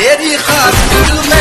تیری خاطر میں